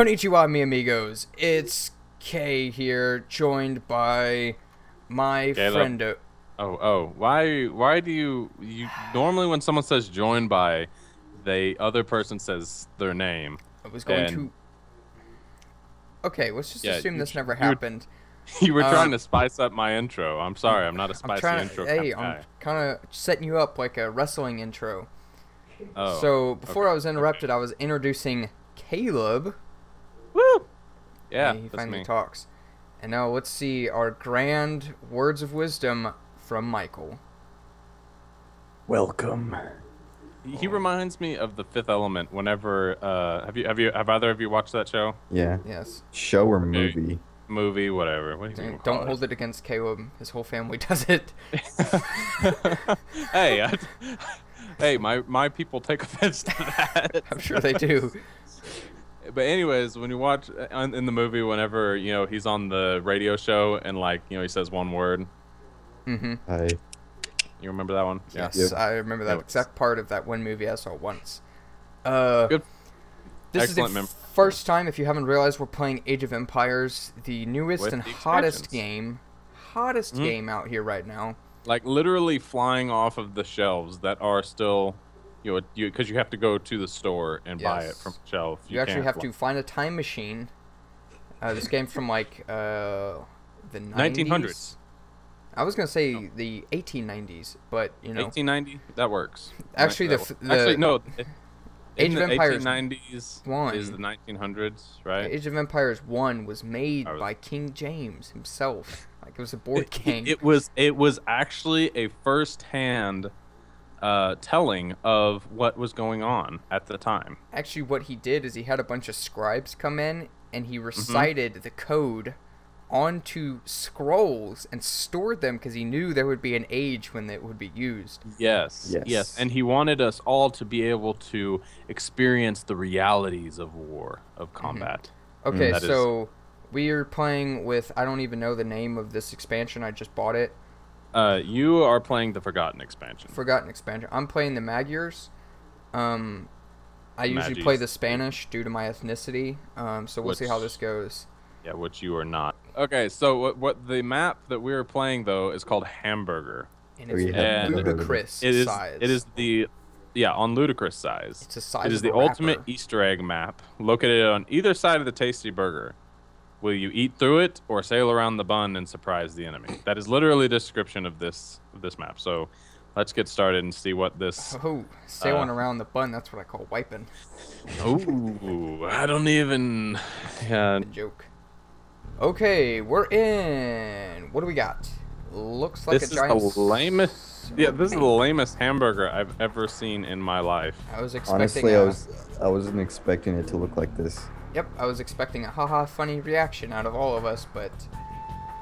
Konnichiwa, mi amigos. It's Kae here, joined by my Caleb. friend. uh, Oh, oh, why, why do you, you normally when someone says joined by, the other person says their name. I was going And- to. Okay, let's just Yeah, assume this never you were- happened. You were Um, trying to spice up my intro. I'm sorry, I'm not a spicy trying. intro hey, kind of I'm kind of setting you up like a wrestling intro. Oh, so before okay, I was interrupted, I was introducing Caleb. Woo! Yeah, Hey, he that's finally me. talks. And now let's see our grand words of wisdom from Michael. Welcome. He reminds me of the Fifth Element. Whenever, uh, have you, have you, have either of you watched that show, Yeah. Yes. Show or Okay. movie? movie, whatever? What do you Don't, don't hold it against Caleb. His whole family does it. hey, I, hey, my my people take offense to that. I'm sure they do. But anyways, when you watch uh, in in the movie, whenever you know he's on the radio show and like you know he says one word, Mm-hmm. I you remember that one? Yes, Yep. I remember that It exact part of that one movie I saw once. Uh, Good. This Excellent is the mem- f- first time, if you haven't realized, we're playing Age of Empires, the newest With and the hottest game, hottest Mhm. game out here right now. Like literally flying off of the shelves that are still, you know, because you have to go to the store and buy it from the shelf. You, actually have to find a time machine. Uh, this game from like uh, the 90s. 1900s. I was gonna say Oh. the 1890s, but you know, 1890. That works. Actually, That the works. f- actually the- no. it- Age of Empires 1890s one. is the 1900s, right? Age of Empires One was made was- by King James himself. Like it was a board game. It was it was actually a first-hand uh, telling of what was going on at the time. Actually, what he did is he had a bunch of scribes come in and Mm-hmm. he recited the code onto scrolls and stored them because he knew there would be an age when it would be used. Yes, yes, Yes. and he wanted us all to be able to experience the realities of war, of combat. Okay, That is- so we are playing with I don't even know the name of this expansion. I just bought it. Uh, you are playing the Forgotten expansion. Forgotten expansion. I'm playing the Magyars. Um, I usually play the Spanish due to my ethnicity. Um, so we'll see how this goes. yeah, which you are not. Okay, so what, what the map that we are playing though is called Hamburger. And it's yeah, And- ludicrous It is size. it is the yeah on ludicrous size. It's a size It is the a ultimate. Easter egg map located on either side of the tasty burger. Will you eat through it or sail around the bun and surprise the enemy? That is literally the description of this of this map. So let's get started and see what this. Oh, sailing Uh, around the bun, that's what I call wiping. Ooh, I don't even. Yeah, Good joke. Okay, we're in. What do we got? Looks like this a is giant. the lamest. Yeah, this is the lamest hamburger I've ever seen in my life. I was expecting. honestly, a, I was I wasn't expecting it to look like this. Yep, I was expecting a haha funny reaction out of all of us, but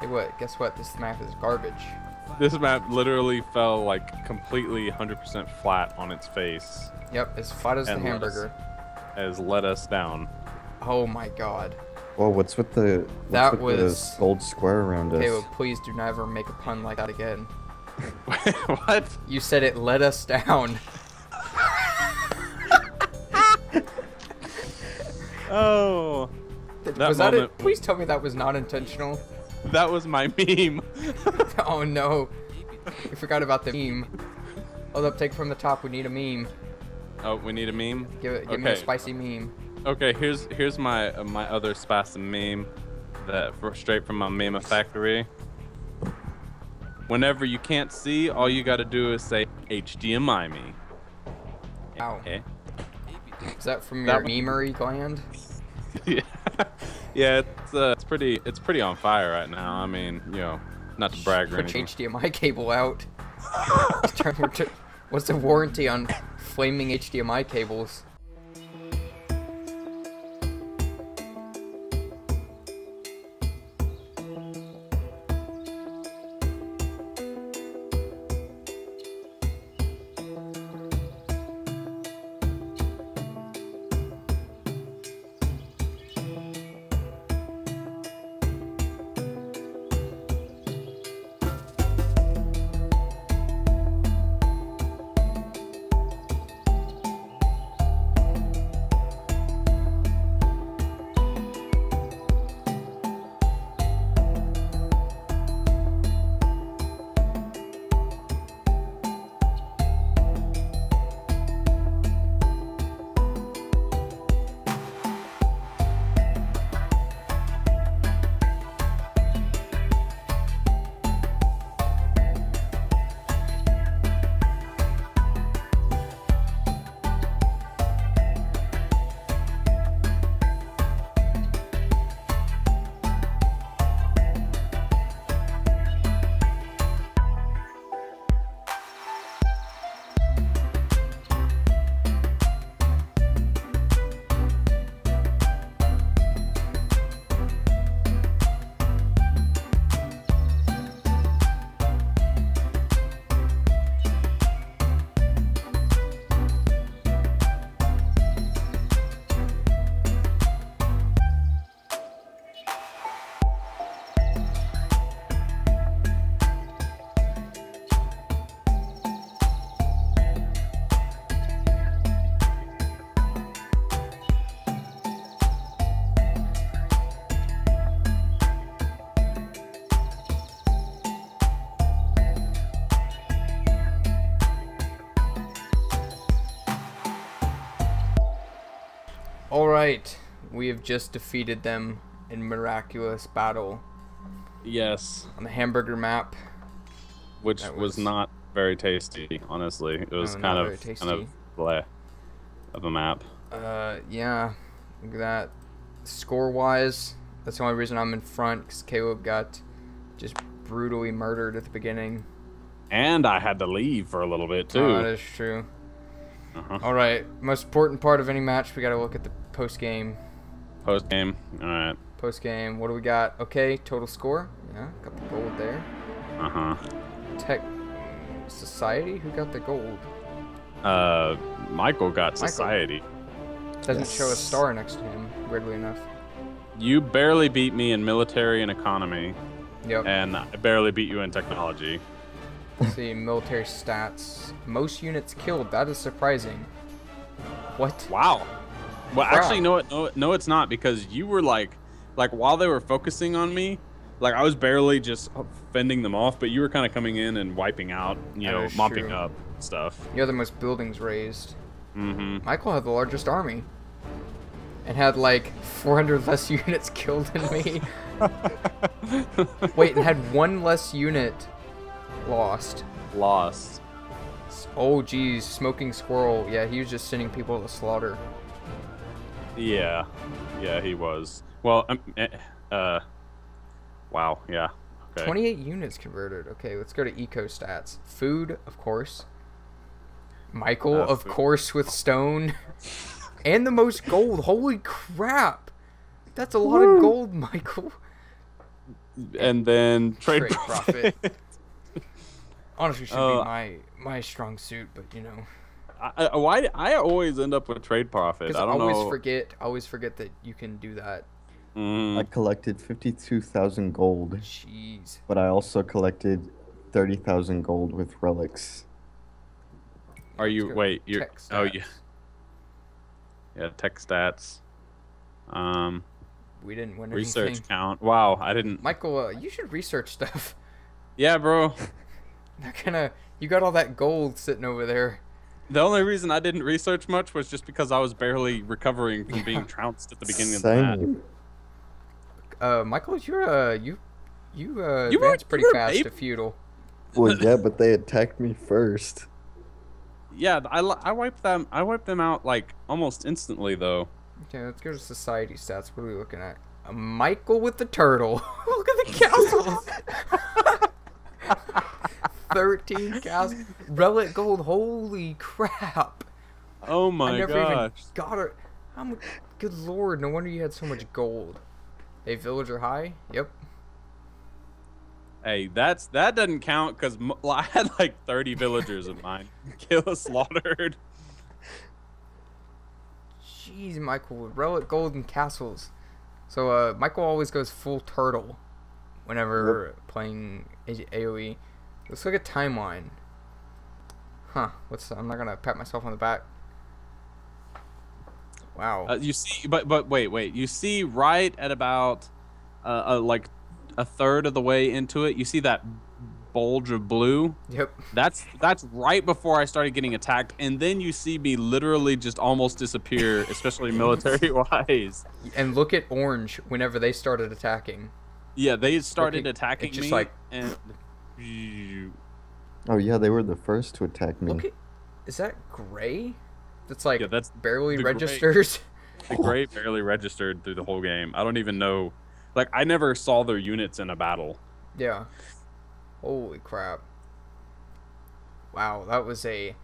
hey, what? Guess what? This map is garbage. This map literally fell like completely 100% flat on its face, Yep, as flat as the And lettuce. hamburger. has let us down. Oh my god. Well, what's with the what's That with the was- gold square around us? Caleb, please do never make a pun like that again. what? You said it let us down. Oh, That was that it? moment- Please tell me that was not intentional. that was my meme. oh no. We forgot about the meme. Hold up, take from the top. We need a meme. oh, we need a meme. Give it. Give me a spicy meme. Okay, here's here's my uh, my other spicy meme that for, straight from my meme factory. Whenever you can't see, all you got to do is say HDMI me. Ow. Okay. Is that from That your one- memery gland? yeah, yeah, it's uh, it's pretty it's pretty on fire right now. I mean, you know, not to brag or Put anything. HDMI cable out. Turn your t- What's the warranty on flaming HDMI cables? All right, we have just defeated them in miraculous battle Yes, on the hamburger map. which was, was- not very tasty. Honestly, it was No, kind of kind of bleh of a map. Uh, yeah, look at that. Score wise, that's the only reason I'm in front because Caleb got just brutally murdered at the beginning. And I had to leave for a little bit Oh, that too. is true. Uh-huh. All right, most important part of any match, we got to look at the post game. Post game. All right. Post game, what do we got? Okay, total score. Yeah, got the gold there. Uh huh. Tech Society, who got the gold? Uh, Michael got Michael. society. Doesn't show a star next to him, weirdly enough. You barely beat me in military and economy, Yep. and I barely beat you in technology. Let's see military stats. Most units killed. That is surprising. What? Wow. Well, Crap. actually, no, it- no, no, it's not because you were like, like while they were focusing on me, like I was barely just fending them off, but you were kind of coming in and wiping out, you That know, mopping true. up stuff. You had the most buildings raised. Mm-hmm. Michael had the largest army. And had like 400 less units killed than me. Wait, and had one less unit lost. Lost. Oh, geez. Smoking Squirrel. Yeah, he was just sending people to slaughter. Yeah, yeah, he was. Well, um, eh, uh, wow, yeah. Okay. 28 units converted. Okay, let's go to eco stats. Food, of course. Michael, Uh, of food. course, with stone. and the most gold. Holy crap. That's a lot of gold, Michael. And then trade, Trade profit. profit. Honestly, should Uh, be my my strong suit, but you know, I, I, why I always end up with trade profit. I I don't always know. forget, always forget that you can do that. Mm, I collected 52,000 gold, Jeez. but I also collected 30,000 gold with relics. are you wait? You Tech oh yeah yeah tech stats. Um, We didn't win research anything. count. Wow, I didn't. Michael, uh, you should research stuff. Yeah, bro. That kind of you got all that gold sitting over there. The only reason I didn't research much was just because I was barely recovering from being trounced at the beginning of the match. Uh, Michael, you're uh, you, you uh, you were, pretty you fast to feudal. Well, yeah, but they attacked me first. Yeah, I, I wiped them. I wiped them out like almost instantly, though. Okay, let's go to society stats. What are we looking at? Michael with the turtle. Look at the castle. 13 cast Relic gold. Holy crap. Oh my I never gosh. Even got her. Good lord. No wonder you had so much gold. Hey, villager high? Yep. Hey, that's that doesn't count because I had like 30 villagers of mine. Kill slaughtered. Jeez, Michael, relic golden castles. So uh, Michael always goes full turtle whenever yep. playing AOE. Let's look at timeline. Huh? What's I'm not gonna pat myself on the back. Wow. Uh, you see, but but wait, wait. You see, right at about uh, uh, like a third of the way into it, you see that bulge of blue. yep. That's that's right before I started getting attacked, and then you see me literally just almost disappear, especially military wise. And look at orange whenever they started attacking. Yeah, they started Looking- attacking it's just me, like- and Oh, yeah, they were the first to attack me. Look at. Is that gray? That's like Yeah, that's barely the gray. registers. the gray barely registered through the whole game. I don't even know. Like, I never saw their units in a battle. Yeah. Holy crap. Wow, that was a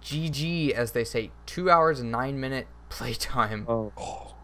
GG, as they say, two hours and nine minute playtime. Oh,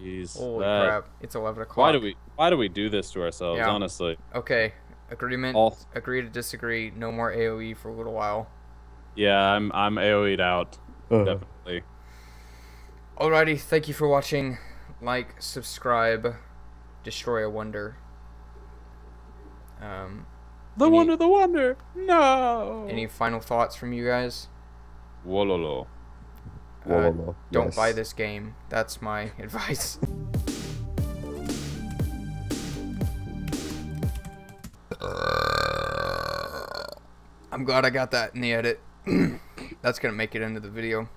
jeez. Holy that- crap! It's eleven o'clock. Why do we Why do we do this to ourselves? Yeah. Honestly, Okay, agreement. All- Agree to disagree. No more AOE for a little while. yeah, I'm I'm AOE'd out. Ugh. Definitely. Alrighty, thank you for watching. Like, subscribe, destroy a wonder. Um, The Any- wonder, the wonder. No. any final thoughts from you guys? Wololo. Uh, Wololo, don't yes. buy this game. That's my advice. I'm glad I got that in the edit. That's gonna make it into the video.